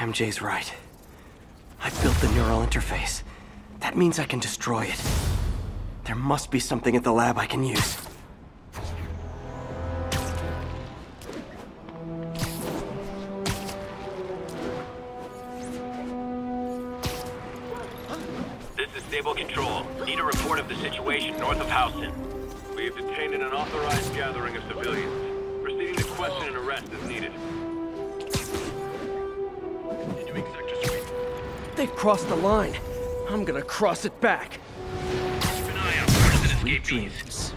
MJ's right. I built the neural interface. That means I can destroy it. There must be something at the lab I can use. This is Sable Control. Need a report of the situation north of Houston. We have detained an unauthorized gathering of civilians. Proceeding to question and arrest as needed. They've crossed the line. I'm gonna cross it back. Keep an eye out for innocent escapees. Dreams.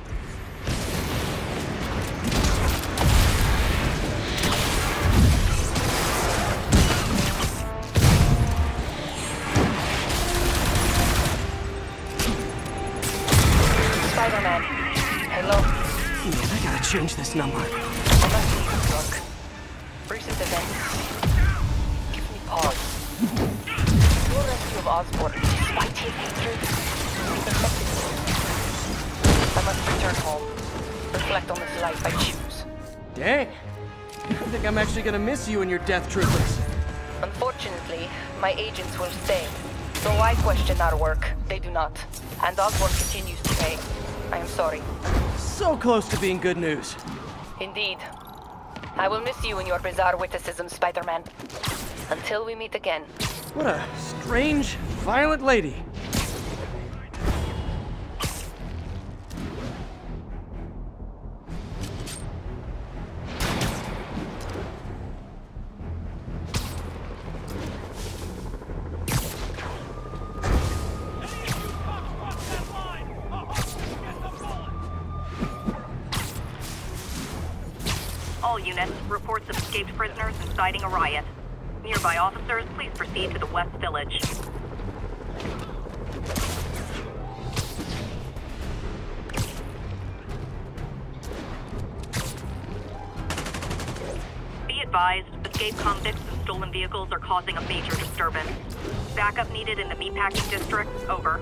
Spider-Man. Hello. Man, I gotta change this number. Gonna miss you and your death troopers. Unfortunately, my agents will stay. Though I question our work, they do not. And Osborn continues to pay. I am sorry. So close to being good news. Indeed. I will miss you and your bizarre witticism, Spider-Man. Until we meet again. What a strange, violent lady. Riot. Nearby officers, please proceed to the West Village. Be advised, escaped convicts and stolen vehicles are causing a major disturbance. Backup needed in the meatpacking district. Over.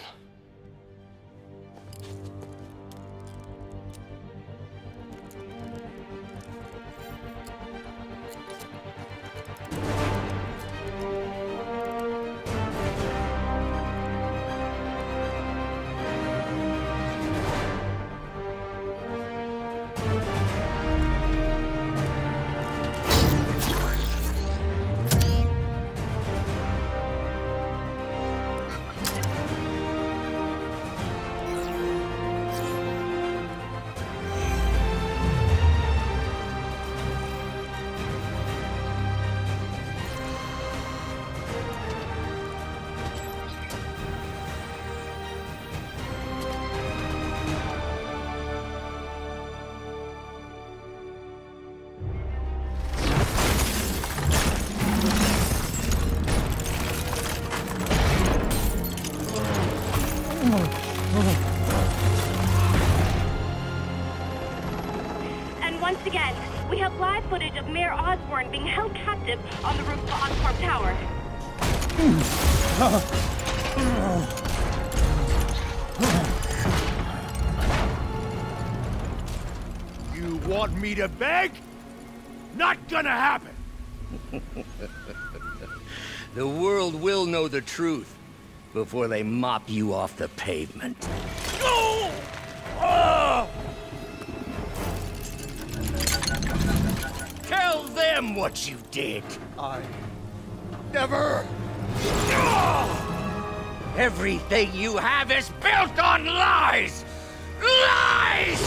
We have live footage of Mayor Osborn being held captive on the roof of Oscorp Tower. You want me to beg? Not gonna happen! The world will know the truth before they mop you off the pavement. Them what you did. I never. Everything you have is built on lies! Lies!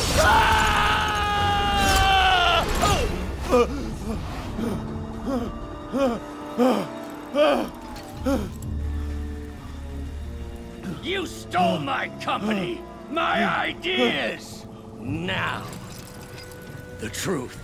You stole my company, my ideas! Now, the truth.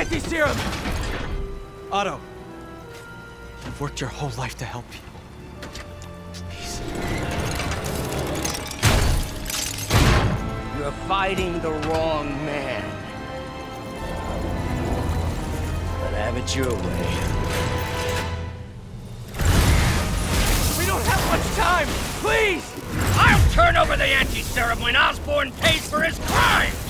anti-serum! Otto, you've worked your whole life to help people. Please. You're fighting the wrong man. But have it your way. We don't have much time! Please! I'll turn over the anti-serum when Osborn pays for his crimes!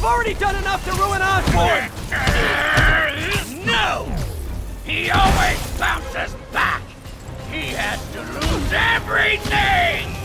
You've already done enough to ruin Osborn! No! He always bounces back! He has to lose everything!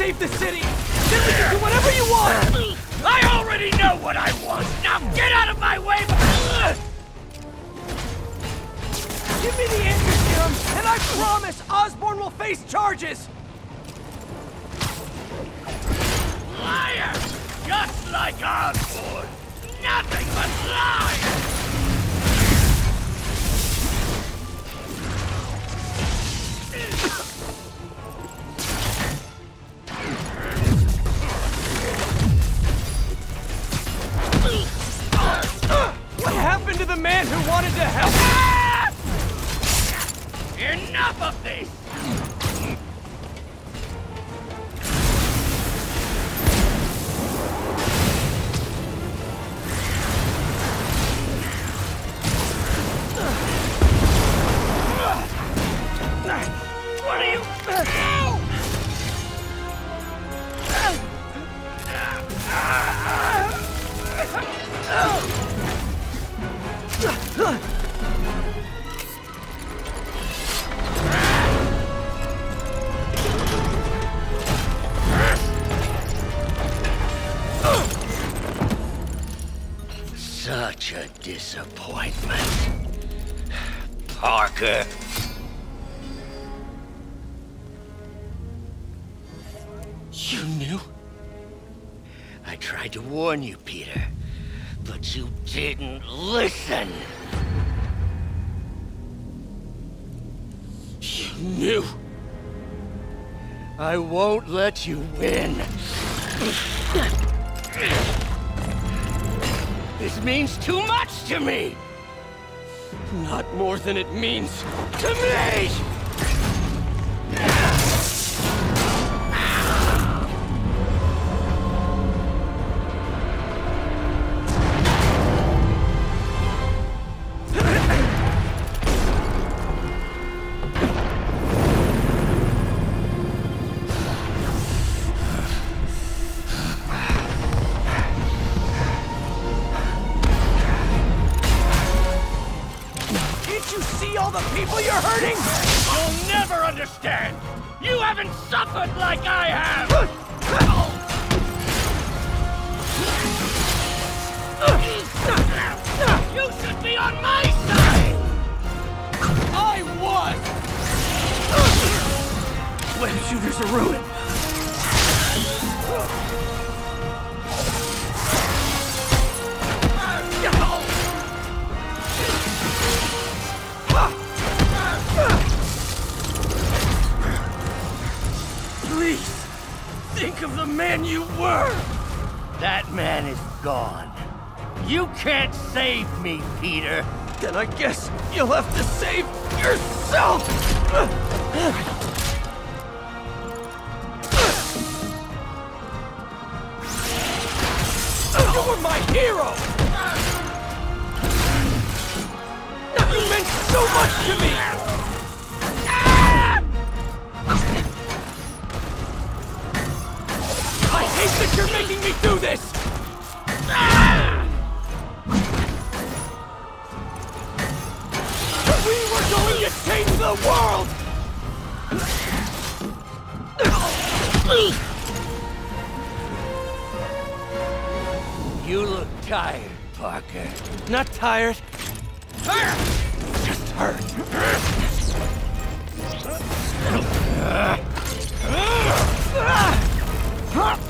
Save the city! Then we can do whatever you want! I already know what I want! Now get out of my way! Give me the answer, Serum, and I promise Osborn will face charges! Liar! Just like Osborn! Nothing but lies! What happened to the man who wanted to help? Enough of this! Me! Not more than it means. To me! I guess you'll have to save yourself! You were my hero! You meant so much to me! I hate that you're making me do this! The world! You look tired, Parker. Not tired. Just hurt. Otto!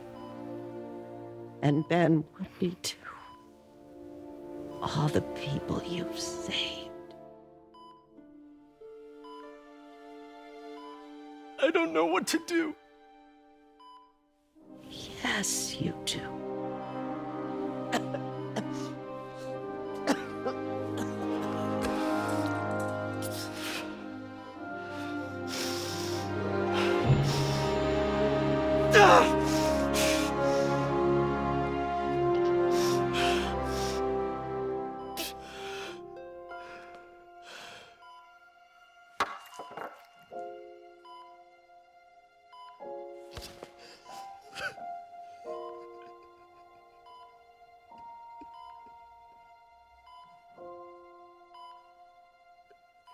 And Ben would be too. All the people you've saved. I don't know what to do. Yes, you do.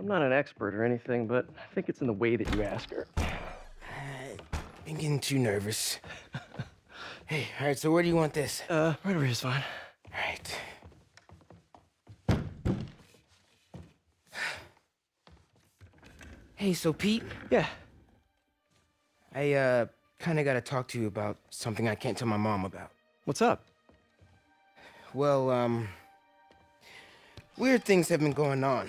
I'm not an expert or anything, but I think it's in the way that you ask her. Been getting too nervous. hey, all right, so where do you want this? Uh, right over here's fine. All right. Hey, so Pete? Yeah. I, uh, kinda gotta talk to you about something I can't tell my mom about. What's up? Well, um, weird things have been going on.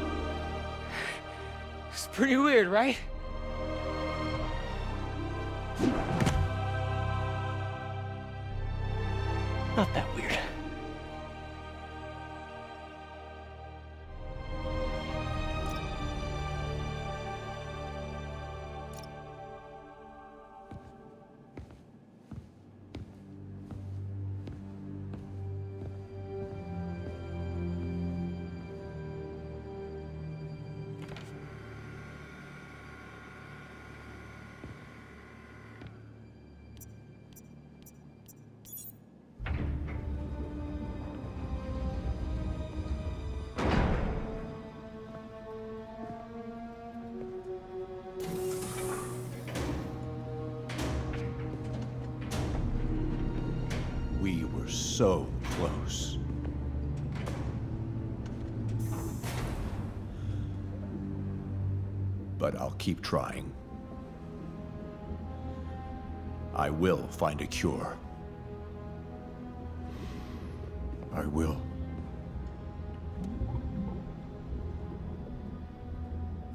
It's pretty weird, right? Not that so close. But I'll keep trying. I will find a cure. I will.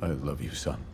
I love you, son.